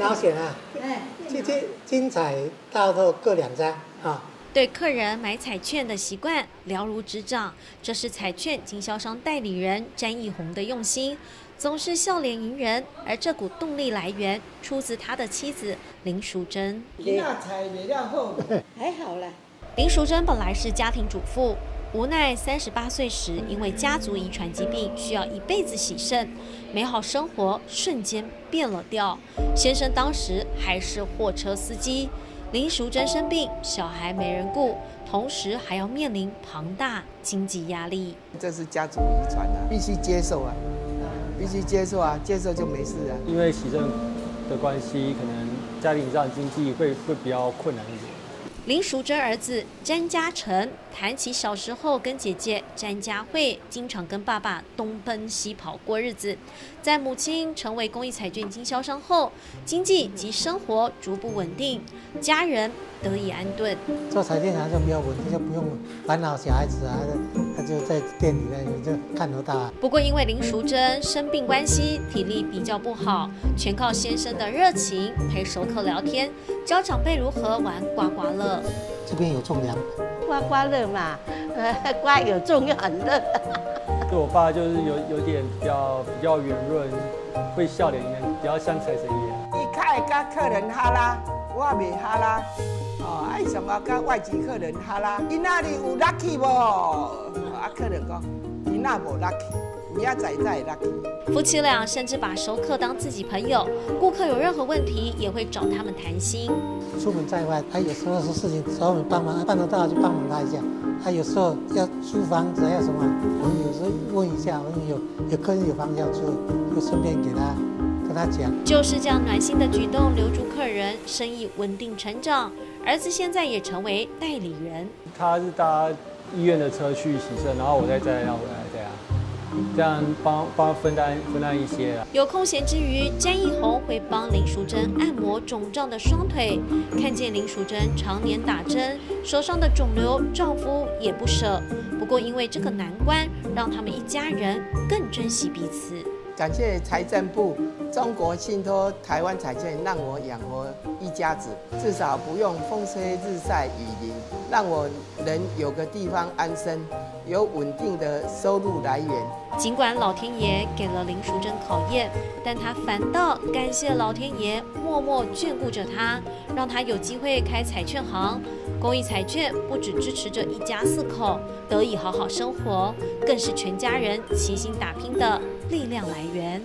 电脑选啊，今天精彩大头各两张啊。对客人买彩券的习惯了如指掌，这是彩券经销商代理人詹义宏的用心，总是笑脸迎人。而这股动力来源出自他的妻子林淑珍。那彩没料后，还好啦。林淑珍本来是家庭主妇，无奈三十八岁时因为家族遗传疾病需要一辈子洗肾，美好生活瞬间变了调。先生当时还是货车司机。林淑珍生病，小孩没人顾，同时还要面临庞大经济压力。这是家族遗传的，必须接受啊，必须接受啊，接受就没事啊。因为洗肾的关系，可能家庭上经济会会比较困难一点。林淑珍儿子詹家成谈起小时候跟姐姐詹家慧经常跟爸爸东奔西跑过日子，在母亲成为公益彩券经销商后，经济及生活逐步稳定，家人得以安顿。做彩电还是比较稳定，就不用烦恼小孩子啊，他就在店里面就看得到啊。不过因为林淑珍生病关系，体力比较不好，全靠先生的热情陪熟客聊天，教长辈如何玩刮刮乐。这边有重量，刮刮乐嘛，呃，刮有重又很乐。对我爸就是有有点比较比较圆润，会笑脸一样，比较像财神爷。一开跟客人哈拉，我未哈拉。哦，爱什么跟外籍客人哈拉？你那里有 lucky 不？啊，客人讲，你那无 lucky 你要仔仔 lucky。夫妻俩甚至把熟客当自己朋友，顾客有任何问题也会找他们谈心。出门在外，他有时候是事情找我们帮忙，办得到就帮忙他一下。他有时候要租房子要什么，我们有时候问一下，我们有有客人有房子要租，就顺便给他跟他讲。就是这样暖心的举动，留住客人，生意稳定成长。儿子现在也成为代理人。他是搭医院的车去洗肾，然后我再再要回来这样。这样帮帮分担分担一些啊。有空闲之余，詹义宏会帮林淑珍按摩肿胀的双腿。看见林淑珍常年打针，手上的肿瘤，丈夫也不舍。不过因为这个难关，让他们一家人更珍惜彼此。感谢财政部、中国信托台湾彩券，让我养活一家子，至少不用风吹日晒雨淋，让我能有个地方安身，有稳定的收入来源。尽管老天爷给了林淑珍考验，但她反倒感谢老天爷默默眷顾着她，让她有机会开彩券行。公益彩券不只支持着一家四口得以好好生活，更是全家人齐心打拼的力量来源。